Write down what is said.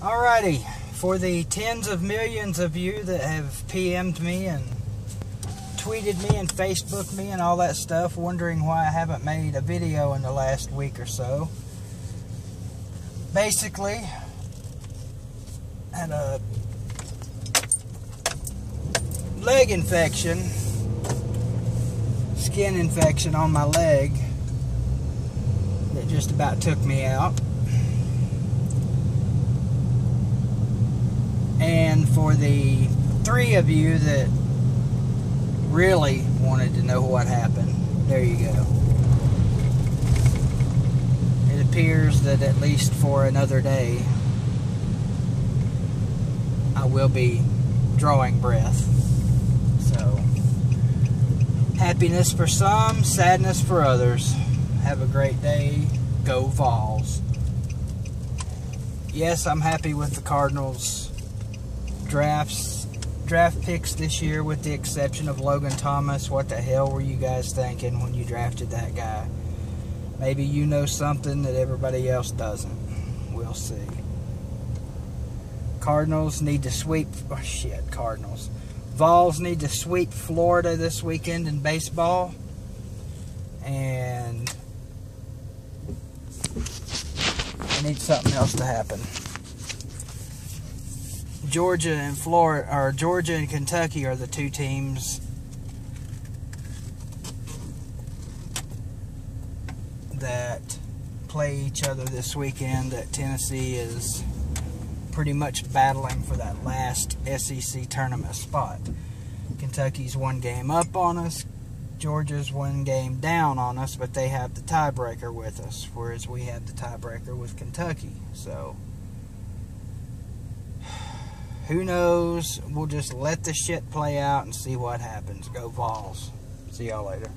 Alrighty, for the tens of millions of you that have PM'd me and tweeted me and Facebooked me and all that stuff, wondering why I haven't made a video in the last week or so. Basically, had a leg infection, skin infection on my leg that just about took me out. And for the three of you that really wanted to know what happened, there you go. It appears that at least for another day, I will be drawing breath. So, happiness for some, sadness for others. Have a great day. Go Vols. Yes, I'm happy with the Cardinals drafts draft picks this year with the exception of Logan Thomas. What the hell were you guys thinking when you drafted that guy? Maybe you know something that everybody else doesn't. We'll see. Cardinals need to sweep oh shit, Cardinals. Vols need to sweep Florida this weekend in baseball. And I need something else to happen. Georgia and Florida, or Georgia and Kentucky are the two teams that play each other this weekend. That Tennessee is pretty much battling for that last SEC tournament spot. Kentucky's one game up on us. Georgia's one game down on us, but they have the tiebreaker with us, whereas we have the tiebreaker with Kentucky. So who knows? We'll just let the shit play out and see what happens. Go Vols. See y'all later.